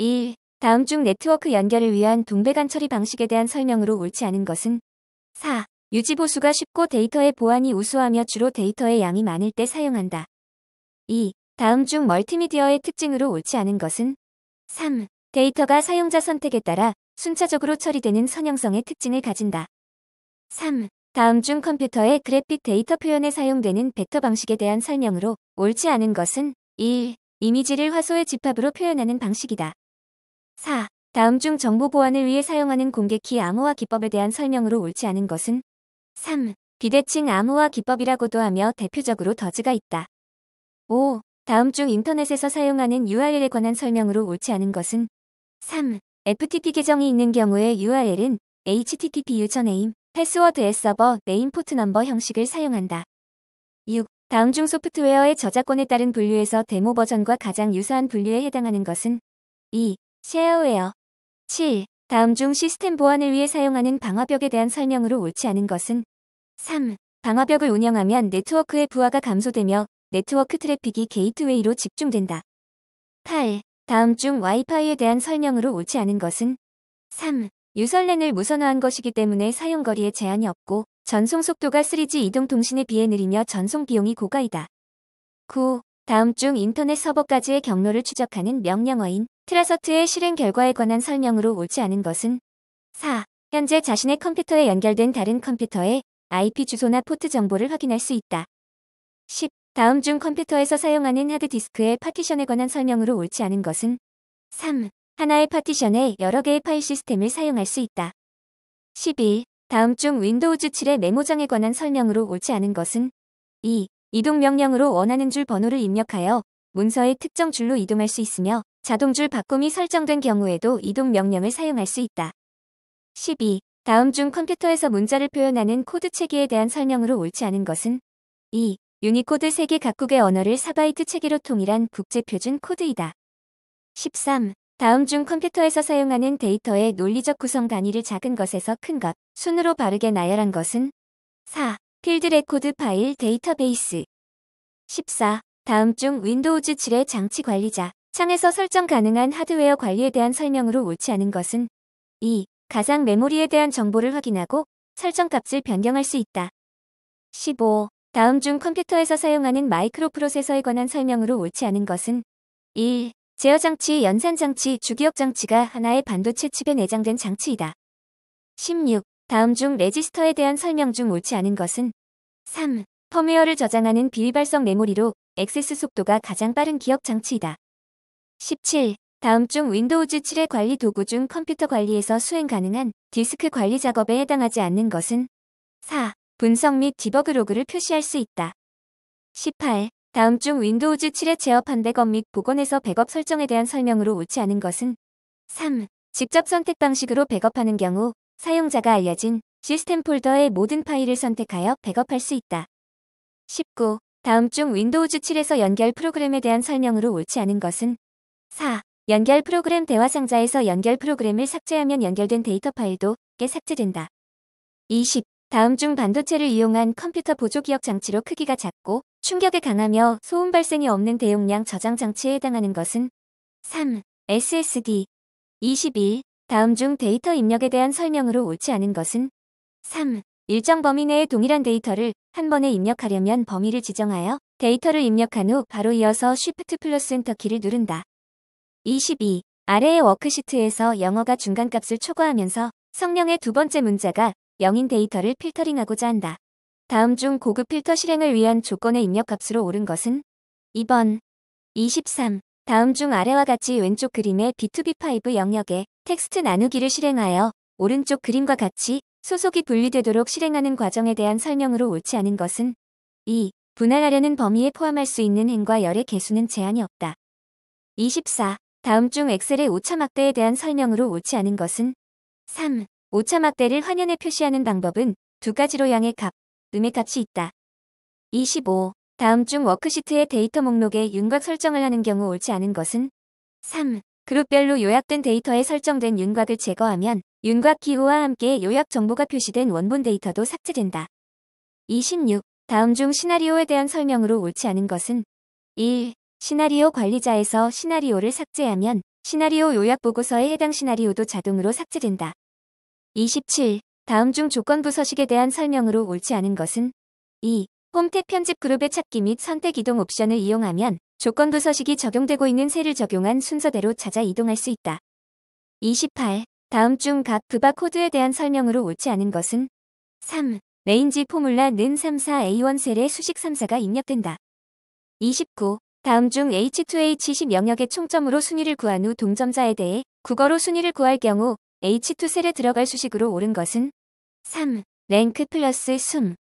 1. 다음 중 네트워크 연결을 위한 동배간 처리 방식에 대한 설명으로 옳지 않은 것은 4. 유지 보수가 쉽고 데이터의 보안이 우수하며 주로 데이터의 양이 많을 때 사용한다. 2. 다음 중 멀티미디어의 특징으로 옳지 않은 것은 3. 데이터가 사용자 선택에 따라 순차적으로 처리되는 선형성의 특징을 가진다. 3. 다음 중 컴퓨터의 그래픽 데이터 표현에 사용되는 벡터 방식에 대한 설명으로 옳지 않은 것은 1. 이미지를 화소의 집합으로 표현하는 방식이다. 4. 다음 중 정보 보안을 위해 사용하는 공개키 암호화 기법에 대한 설명으로 옳지 않은 것은 3. 비대칭 암호화 기법이라고도 하며 대표적으로 DES가 있다. 5. 다음 중 인터넷에서 사용하는 URL에 관한 설명으로 옳지 않은 것은 3. FTP 계정이 있는 경우에 URL은 HTTP username, password 의 server, name port number 형식을 사용한다. 6. 다음 중 소프트웨어의 저작권에 따른 분류에서 데모 버전과 가장 유사한 분류에 해당하는 것은 2. 쉐어웨어 7. 다음 중 시스템 보안을 위해 사용하는 방화벽에 대한 설명으로 옳지 않은 것은 3. 방화벽을 운영하면 네트워크의 부하가 감소되며 네트워크 트래픽이 게이트웨이로 집중된다. 8. 다음 중 와이파이에 대한 설명으로 옳지 않은 것은 3. 유선랜을 무선화한 것이기 때문에 사용거리에 제한이 없고 전송 속도가 3G 이동 통신에 비해 느리며 전송 비용이 고가이다. 9. 다음 중 인터넷 서버까지의 경로를 추적하는 명령어인 Tracert의 실행 결과에 관한 설명으로 옳지 않은 것은 4. 현재 자신의 컴퓨터에 연결된 다른 컴퓨터의 IP 주소나 포트 정보를 확인할 수 있다. 10. 다음 중 컴퓨터에서 사용하는 하드디스크의 파티션에 관한 설명으로 옳지 않은 것은 3. 하나의 파티션에 여러 개의 파일 시스템을 사용할 수 있다. 11. 다음 중 Windows 7의 메모장에 관한 설명으로 옳지 않은 것은 2. 이동 명령으로 원하는 줄 번호를 입력하여 문서의 특정 줄로 이동할 수 있으며 자동줄 바꿈이 설정된 경우에도 이동 명령을 사용할 수 있다. 12. 다음 중 컴퓨터에서 문자를 표현하는 코드 체계에 대한 설명으로 옳지 않은 것은 2. 유니코드 세계 각국의 언어를 4바이트 체계로 통일한 국제표준 코드이다. 13. 다음 중 컴퓨터에서 사용하는 데이터의 논리적 구성 단위를 작은 것에서 큰 것, 순으로 바르게 나열한 것은 4. 필드 레코드 파일 데이터베이스 14. 다음 중 윈도우즈 7의 장치 관리자, 창에서 설정 가능한 하드웨어 관리에 대한 설명으로 옳지 않은 것은 2. 가상 메모리에 대한 정보를 확인하고 설정 값을 변경할 수 있다. 15. 다음 중 컴퓨터에서 사용하는 마이크로 프로세서에 관한 설명으로 옳지 않은 것은 1. 제어장치, 연산장치, 주기억장치가 하나의 반도체 칩에 내장된 장치이다. 16. 다음 중 레지스터에 대한 설명 중 옳지 않은 것은 3. 펌웨어를 저장하는 비휘발성 메모리로 액세스 속도가 가장 빠른 기억 장치이다. 17. 다음 중 윈도우즈 7의 관리 도구 중 컴퓨터 관리에서 수행 가능한 디스크 관리 작업에 해당하지 않는 것은 4. 분석 및 디버그 로그를 표시할 수 있다. 18. 다음 중 윈도우즈 7의 제어판 백업 및 복원에서 백업 설정에 대한 설명으로 옳지 않은 것은 3. 직접 선택 방식으로 백업하는 경우 사용자가 알려진 시스템 폴더의 모든 파일을 선택하여 백업할 수 있다. 19. 다음 중 윈도우즈 7에서 연결 프로그램에 대한 설명으로 옳지 않은 것은 4. 연결 프로그램 대화 상자에서 연결 프로그램을 삭제하면 연결된 데이터 파일도 함께 삭제된다. 20. 다음 중 반도체를 이용한 컴퓨터 보조 기억 장치로 크기가 작고 충격에 강하며 소음 발생이 없는 대용량 저장 장치에 해당하는 것은 3. SSD 21. 다음 중 데이터 입력에 대한 설명으로 옳지 않은 것은 3. 일정 범위 내에 동일한 데이터를 한 번에 입력하려면 범위를 지정하여 데이터를 입력한 후 바로 이어서 Shift 플러스 엔터 키를 누른다. 22. 아래의 워크시트에서 영어가 중간값을 초과하면서 성명의 두 번째 문자가 영인 데이터를 필터링하고자 한다. 다음 중 고급 필터 실행을 위한 조건의 입력값으로 옳은 것은 2번 23. 다음 중 아래와 같이 왼쪽 그림의 B2B5 영역에 텍스트 나누기를 실행하여 오른쪽 그림과 같이 소속이 분리되도록 실행하는 과정에 대한 설명으로 옳지 않은 것은 2. 분할하려는 범위에 포함할 수 있는 행과 열의 개수는 제한이 없다. 24. 다음 중 엑셀의 오차 막대에 대한 설명으로 옳지 않은 것은 3. 오차 막대를 화면에 표시하는 방법은 두 가지로 양의 값, 음의 값이 있다. 25. 다음 중 워크시트의 데이터 목록에 윤곽 설정을 하는 경우 옳지 않은 것은 3. 그룹별로 요약된 데이터에 설정된 윤곽을 제거하면 윤곽 기호와 함께 요약 정보가 표시된 원본 데이터도 삭제된다. 26. 다음 중 시나리오에 대한 설명으로 옳지 않은 것은 1. 시나리오 관리자에서 시나리오를 삭제하면 시나리오 요약 보고서에 해당 시나리오도 자동으로 삭제된다. 27. 다음 중 조건부 서식에 대한 설명으로 옳지 않은 것은 2. 홈 탭 편집 그룹의 찾기 및 선택 이동 옵션을 이용하면 조건부 서식이 적용되고 있는 셀을 적용한 순서대로 찾아 이동할 수 있다. 28. 다음 중 각 VBA 코드에 대한 설명으로 옳지 않은 것은 3. Range Formula 는 34A1 셀의 수식 3사가 입력된다. 29. 다음 중 H2H10 영역의 총점으로 순위를 구한 후 동점자에 대해 국어로 순위를 구할 경우 H2 셀에 들어갈 수식으로 옳은 것은 3. RANK 플러스 SUM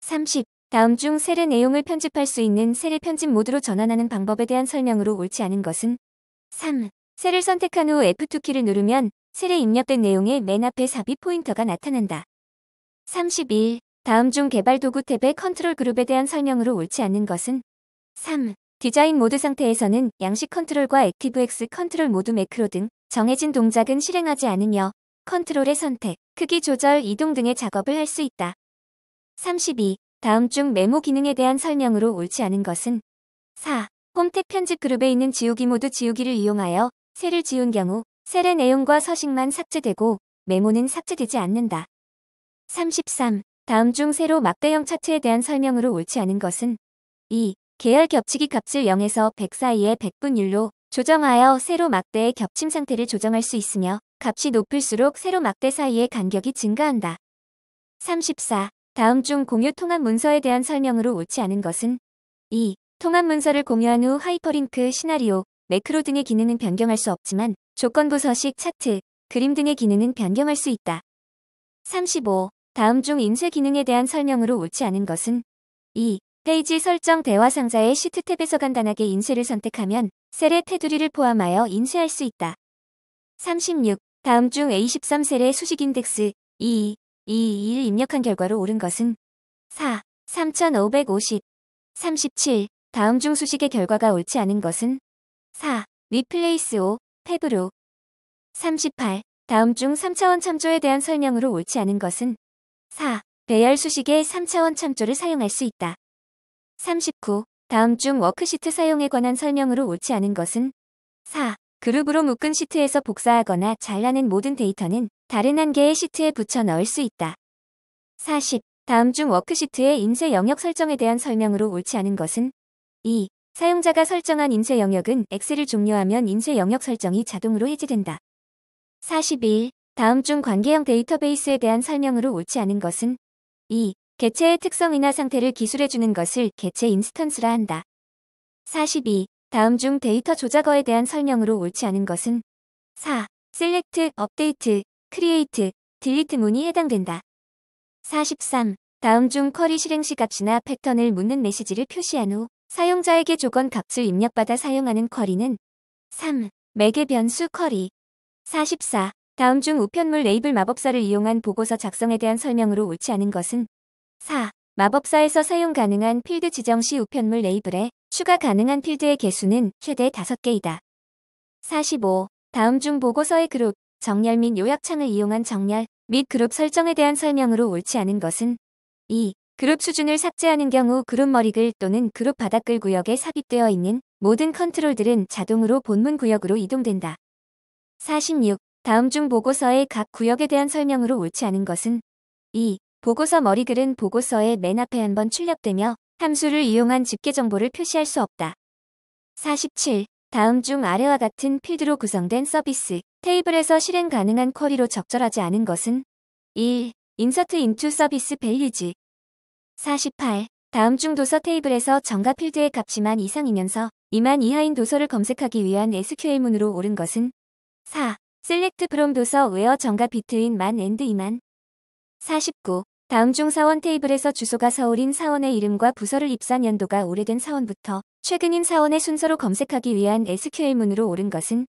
30. 다음 중 셀의 내용을 편집할 수 있는 셀의 편집 모드로 전환하는 방법에 대한 설명으로 옳지 않은 것은 3. 셀을 선택한 후 F2키를 누르면 셀에 입력된 내용의 맨 앞에 삽입 포인터가 나타난다. 31. 다음 중 개발 도구 탭의 컨트롤 그룹에 대한 설명으로 옳지 않는 것은 3. 디자인 모드 상태에서는 양식 컨트롤과 ActiveX 컨트롤 모두 매크로 등 정해진 동작은 실행하지 않으며 컨트롤의 선택, 크기 조절, 이동 등의 작업을 할 수 있다. 32. 다음 중 메모 기능에 대한 설명으로 옳지 않은 것은 4. 홈 탭 편집 그룹에 있는 지우기 모두 지우기를 이용하여 셀을 지운 경우 셀의 내용과 서식만 삭제되고 메모는 삭제되지 않는다. 33. 다음 중 세로 막대형 차트에 대한 설명으로 옳지 않은 것은 2. 계열 겹치기 값을 0에서 100 사이의 백분율로 조정하여 세로 막대의 겹침 상태를 조정할 수 있으며 값이 높을수록 세로 막대 사이의 간격이 증가한다. 34. 다음 중 공유 통합 문서에 대한 설명으로 옳지 않은 것은 2. 통합 문서를 공유한 후 하이퍼링크, 시나리오, 매크로 등의 기능은 변경할 수 없지만 조건부 서식, 차트, 그림 등의 기능은 변경할 수 있다. 35. 다음 중 인쇄 기능에 대한 설명으로 옳지 않은 것은 2. 페이지 설정 대화 상자의 시트 탭에서 간단하게 인쇄를 선택하면 셀의 테두리를 포함하여 인쇄할 수 있다. 36. 다음 중 A13 셀의 수식 INDEX 2, 2, 1 입력한 결과로 옳은 것은 4, 3550. 37. 다음 중 수식의 결과가 옳지 않은 것은 4. REPLACE 5, 탭으로 38. 다음 중 3차원 참조에 대한 설명으로 옳지 않은 것은 4. 배열 수식의 3차원 참조를 사용할 수 있다. 39. 다음 중 워크시트 사용에 관한 설명으로 옳지 않은 것은 4. 그룹으로 묶은 시트에서 복사하거나 잘라낸 모든 데이터는 다른 한 개의 시트에 붙여 넣을 수 있다. 40. 다음 중 워크시트의 인쇄 영역 설정에 대한 설명으로 옳지 않은 것은 2. 사용자가 설정한 인쇄 영역은 엑셀을 종료하면 인쇄 영역 설정이 자동으로 해제된다. 41. 다음 중 관계형 데이터베이스에 대한 설명으로 옳지 않은 것은 2. 개체의 특성이나 상태를 기술해주는 것을 개체 인스턴스라 한다. 42. 다음 중 데이터 조작어에 대한 설명으로 옳지 않은 것은 4. SELECT, UPDATE, CREATE, DELETE 문이 해당된다. 43. 다음 중 쿼리 실행 시 값이나 패턴을 묻는 메시지를 표시한 후 사용자에게 조건 값을 입력받아 사용하는 쿼리는 3. 매개 변수 쿼리 44. 다음 중 우편물 레이블 마법사를 이용한 보고서 작성에 대한 설명으로 옳지 않은 것은 4. 마법사에서 사용 가능한 필드 지정 시 우편물 레이블에 추가 가능한 필드의 개수는 최대 5개이다. 45. 다음 중 보고서의 그룹, 정렬 및 요약창을 이용한 정렬 및 그룹 설정에 대한 설명으로 옳지 않은 것은 2. 그룹 수준을 삭제하는 경우 그룹 머리글 또는 그룹 바닥글 구역에 삽입되어 있는 모든 컨트롤들은 자동으로 본문 구역으로 이동된다. 46. 다음 중 보고서의 각 구역에 대한 설명으로 옳지 않은 것은 2. 보고서 머리글은 보고서의 맨 앞에 한 번 출력되며 함수를 이용한 집계 정보를 표시할 수 없다. 47. 다음 중 아래와 같은 필드로 구성된 서비스 테이블에서 실행 가능한 쿼리로 적절하지 않은 것은 1. INSERT INTO 서비스 VALUES 48. 다음 중 도서 테이블에서 정가 필드의 값이 만 이상이면서 이만 이하인 도서를 검색하기 위한 SQL문으로 옳은 것은 4. SELECT FROM 도서 WHERE 정가 BETWEEN 만 AND 이만 49. 다음 중 사원 테이블에서 주소가 서울인 사원의 이름과 부서를 입사한 연도가 오래된 사원부터 최근인 사원의 순서로 검색하기 위한 SQL문으로 옳은 것은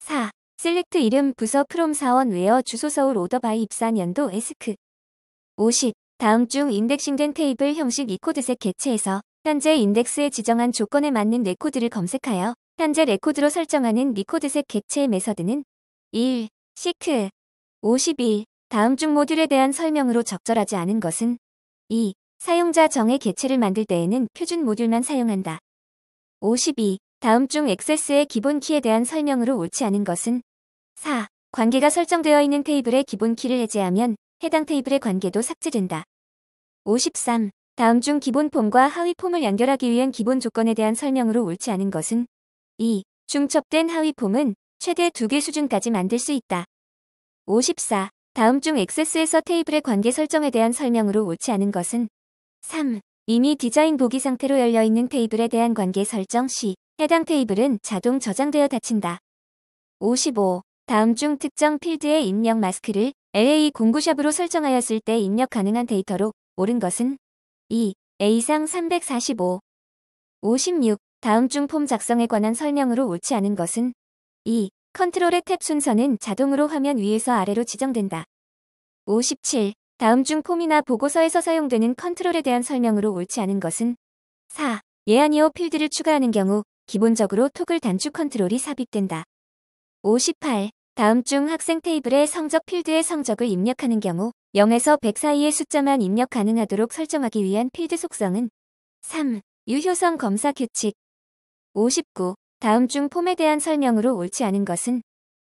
4. SELECT 이름 부서 FROM 사원 WHERE 주소 서울 ORDER BY 입사한 연도 ASC 50. 다음 중 인덱싱된 테이블 형식 Recordset 객체에서 현재 인덱스에 지정한 조건에 맞는 레코드를 검색하여 현재 레코드로 설정하는 Recordset 객체의 메서드는 1. 시크 51. 다음 중 모듈에 대한 설명으로 적절하지 않은 것은 2. 사용자 정의 개체를 만들 때에는 표준 모듈만 사용한다. 52. 다음 중 액세스의 기본 키에 대한 설명으로 옳지 않은 것은 4. 관계가 설정되어 있는 테이블의 기본 키를 해제하면 해당 테이블의 관계도 삭제된다. 53. 다음 중 기본 폼과 하위 폼을 연결하기 위한 기본 조건에 대한 설명으로 옳지 않은 것은 2. 중첩된 하위 폼은 최대 2개 수준까지 만들 수 있다. 54. 다음 중 액세스에서 테이블의 관계 설정에 대한 설명으로 옳지 않은 것은 3. 이미 디자인 보기 상태로 열려있는 테이블에 대한 관계 설정 시 해당 테이블은 자동 저장되어 닫힌다. 55. 다음 중 특정 필드의 입력 마스크를 LA 공구샵으로 설정하였을 때 입력 가능한 데이터로 옳은 것은 2. A상 345. 56. 다음 중 폼 작성에 관한 설명으로 옳지 않은 것은 2. 컨트롤의 탭 순서는 자동으로 화면 위에서 아래로 지정된다. 57. 다음 중 폼이나 보고서에서 사용되는 컨트롤에 대한 설명으로 옳지 않은 것은 4. 예아니오 필드를 추가하는 경우 기본적으로 토글 단추 컨트롤이 삽입된다. 58. 다음 중 학생 테이블에 성적 필드의 성적을 입력하는 경우 0에서 100 사이의 숫자만 입력 가능하도록 설정하기 위한 필드 속성은 3. 유효성 검사 규칙 59. 다음 중 폼에 대한 설명으로 옳지 않은 것은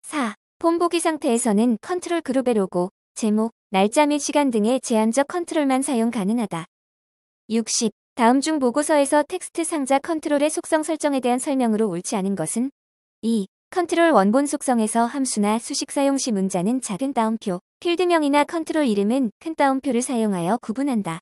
4. 폼 보기 상태에서는 컨트롤 그룹의 로고, 제목, 날짜 및 시간 등의 제한적 컨트롤만 사용 가능하다. 60. 다음 중 보고서에서 텍스트 상자 컨트롤의 속성 설정에 대한 설명으로 옳지 않은 것은 2. 컨트롤 원본 속성에서 함수나 수식 사용 시 문자는 작은 따옴표, 필드명이나 컨트롤 이름은 큰 따옴표를 사용하여 구분한다.